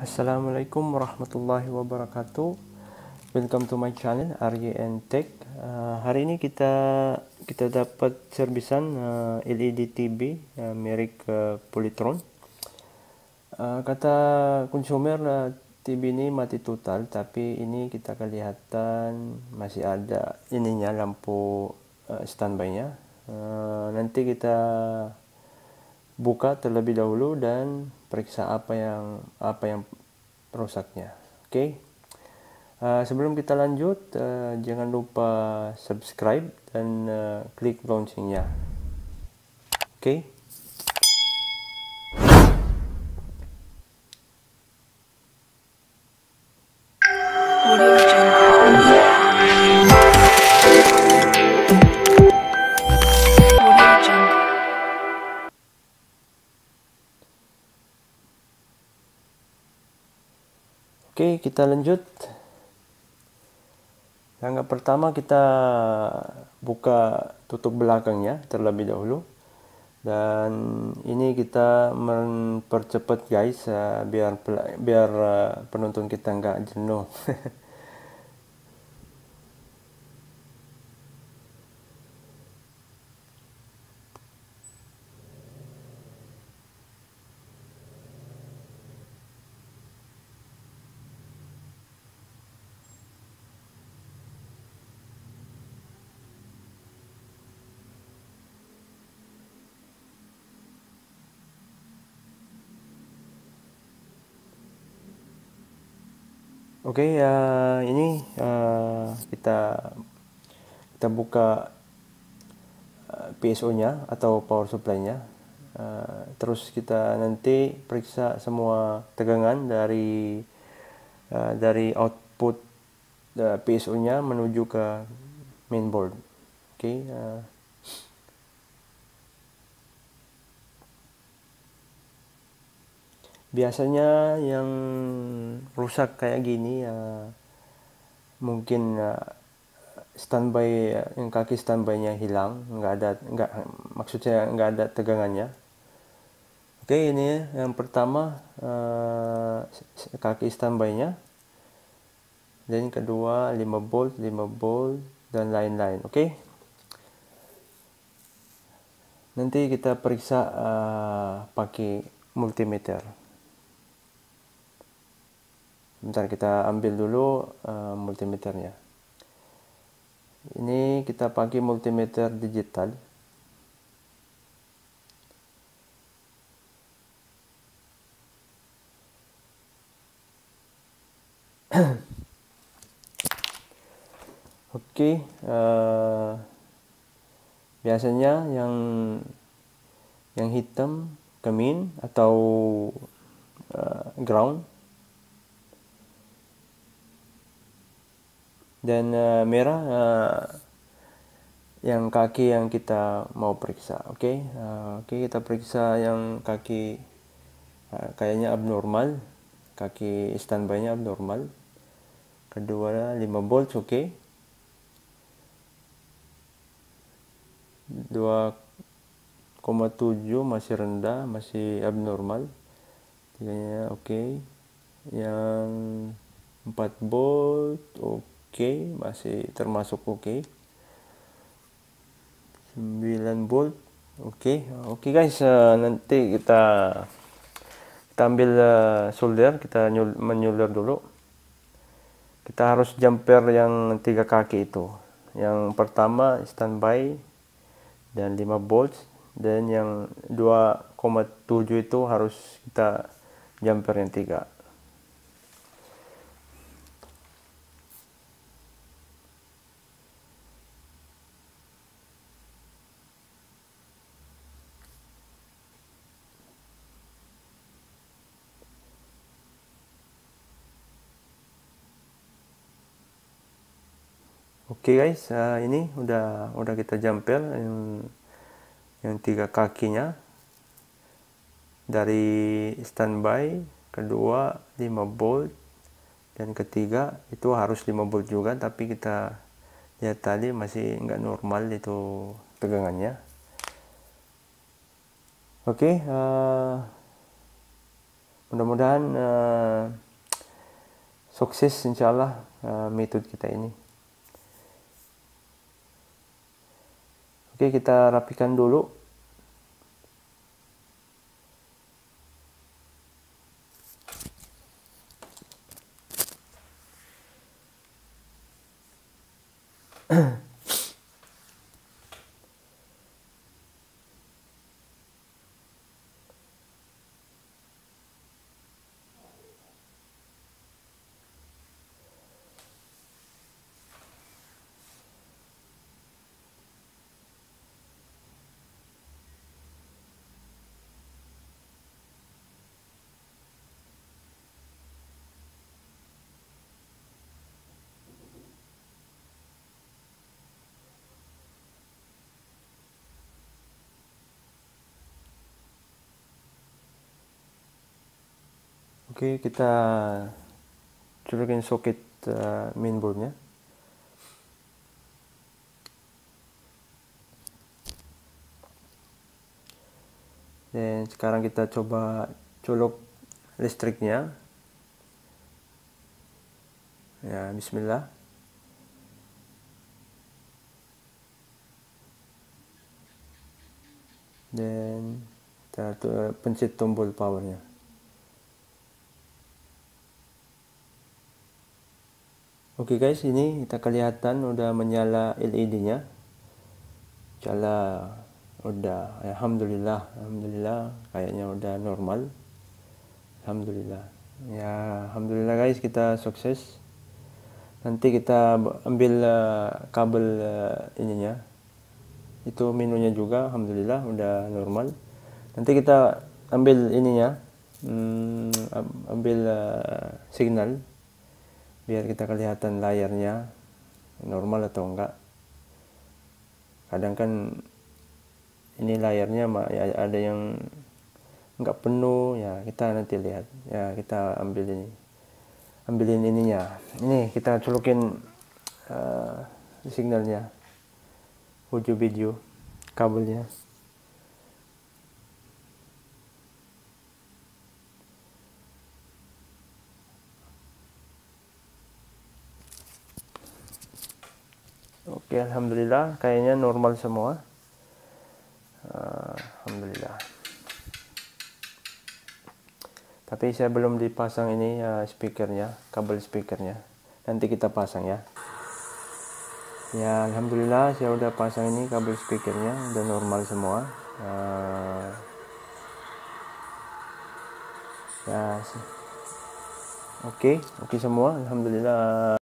Assalamualaikum warahmatullahi wabarakatuh. Welcome to my channel RYN Tech. Uh, hari ini kita kita dapat servisan uh, LED TV uh, merek uh, Polytron. Uh, kata konsumer uh, TV ini mati total, tapi ini kita kelihatan masih ada ininya lampu uh, standby-nya. Uh, nanti kita buka terlebih dahulu dan periksa apa yang apa yang rusaknya. Oke. Okay? Uh, sebelum kita lanjut, uh, jangan lupa subscribe dan uh, klik loncengnya. Oke. Okay? Oke, kita lanjut. Yang pertama kita buka tutup belakangnya terlebih dahulu. Dan ini kita mempercepat guys uh, biar biar uh, penonton kita nggak jenuh. Oke, okay, uh, ini uh, kita kita buka uh, PSO-nya atau power supply-nya. Uh, terus kita nanti periksa semua tegangan dari uh, dari output uh, PSO-nya menuju ke mainboard. Oke. Okay, uh, biasanya yang rusak kayak gini ya mungkin ya, standby yang kaki standby-nya hilang nggak ada nggak maksudnya nggak ada tegangannya. Oke ini yang pertama uh, kaki standby-nya. Dan kedua 5 volt 5 volt dan lain-lain oke? Nanti kita periksa uh, pakai multimeter Bentar kita ambil dulu uh, multimeternya. Ini kita pakai multimeter digital. Oke, okay, uh, eh, biasanya yang yang hitam kemin atau uh, ground dan uh, merah uh, yang kaki yang kita mau periksa oke okay? uh, oke okay, kita periksa yang kaki uh, kayaknya abnormal kaki standby-nya abnormal kedua 5 volt oke okay. 2,7 masih rendah masih abnormal tiganya oke okay. yang 4 volt oke okay, masih termasuk oke okay. 9 volt oke oke guys uh, nanti kita kita ambil uh, solder kita nyul, menyulder dulu. Kita harus jumper yang tiga kaki itu. Yang pertama standby dan 5 volt. Dan yang 2,7 itu harus kita jumper yang tiga Oke okay guys, uh, ini udah udah kita jumper yang yang tiga kakinya dari standby, kedua 5 volt dan ketiga itu harus 5 volt juga tapi kita lihat tadi masih nggak normal itu tegangannya. Oke, okay, uh, mudah-mudahan uh, sukses insyaallah uh, metode kita ini oke kita rapikan dulu Oke, kita colokin soket uh, mainboardnya. Dan sekarang kita coba colok listriknya. Ya, bismillah. Dan kita pencet tombol powernya. Oke okay guys, ini kita kelihatan udah menyala LED-nya. Cala udah, alhamdulillah, alhamdulillah, kayaknya udah normal. Alhamdulillah. Ya, alhamdulillah guys, kita sukses. Nanti kita ambil uh, kabel uh, ininya. Itu menunya juga, alhamdulillah, udah normal. Nanti kita ambil ininya, hmm, ambil uh, signal biar kita kelihatan layarnya normal atau enggak. Kadang kan ini layarnya ya ada yang enggak penuh ya kita nanti lihat. Ya kita ambil ini. Ambilin ininya. Ini kita colokin uh, signalnya. Audio video kabelnya Oke, alhamdulillah kayaknya normal semua. Uh, alhamdulillah. Tapi saya belum dipasang ini uh, speakernya, kabel speakernya. Nanti kita pasang ya. Ya, alhamdulillah saya udah pasang ini kabel speakernya, udah normal semua. Uh, ya, oke, okay, oke okay semua, alhamdulillah.